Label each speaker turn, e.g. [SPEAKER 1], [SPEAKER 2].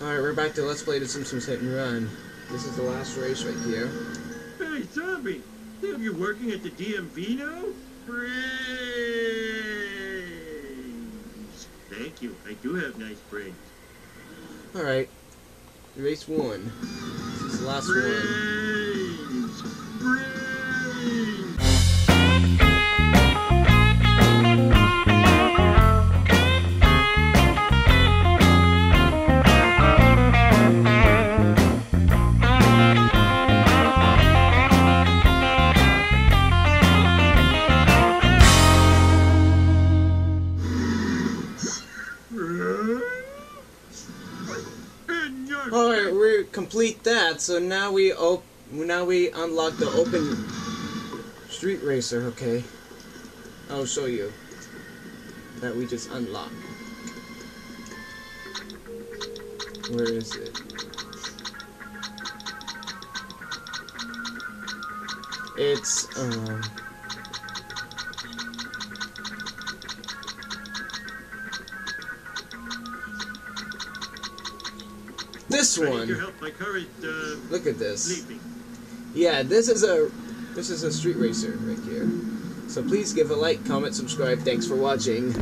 [SPEAKER 1] Alright, we're back to Let's Play The Simpsons Hit and Run. This is the last race right here.
[SPEAKER 2] Hey, Zombie! Have you working at the DMV now? Praise! Thank you. I do have nice brains.
[SPEAKER 1] Alright. Race one. This is the last one.
[SPEAKER 2] And your
[SPEAKER 1] Alright, we complete that, so now we op now we unlock the open street racer, okay. I'll show you. That we just unlocked. Where is it? It's um this one.
[SPEAKER 2] your help. My car is uh,
[SPEAKER 1] Look at this.
[SPEAKER 2] sleeping.
[SPEAKER 1] Yeah, this is a this is a street racer right here. So please give a like, comment, subscribe. Thanks for watching.